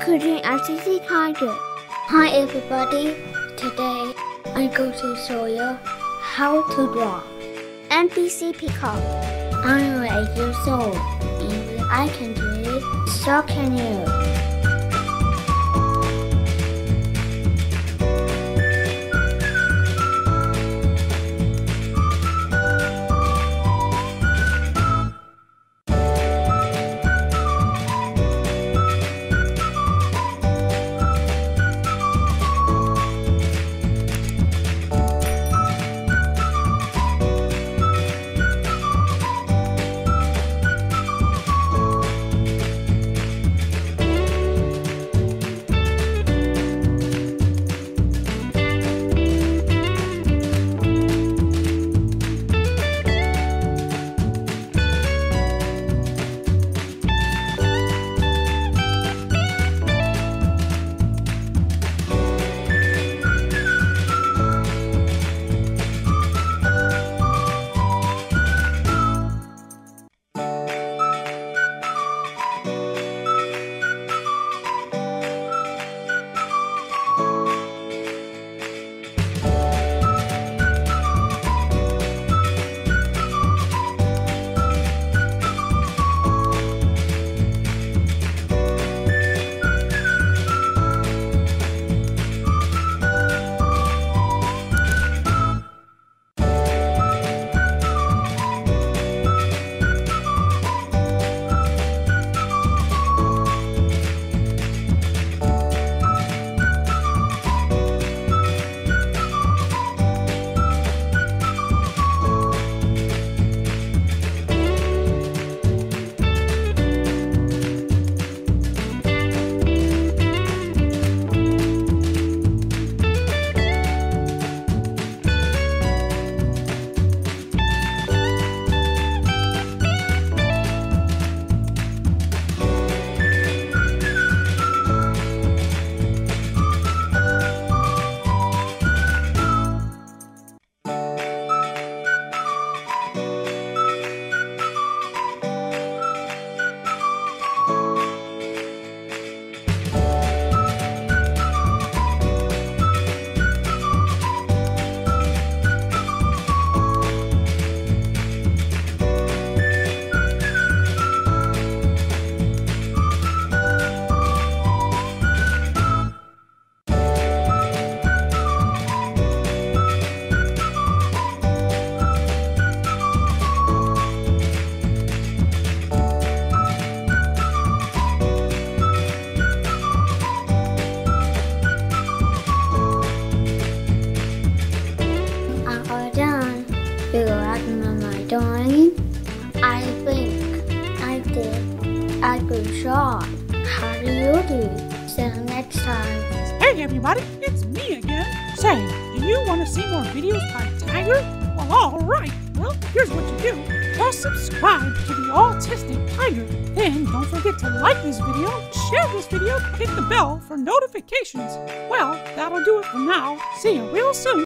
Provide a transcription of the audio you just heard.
Cooking RCC Tiger. Hi everybody. Today I'm going to show you how to draw. NBC Peacock. I'm 8 years old. If I can do it, so can you. You recommend my drawing? I think I did a good job. How do you do? See you next time. Hey everybody, it's me again. Say, do you want to see more videos by Tiger? Well, alright. Well, here's what you do. Just subscribe to the Autistic Tiger. Then don't forget to like this video, share this video, hit the bell for notifications. Well, that'll do it for now. See you real soon.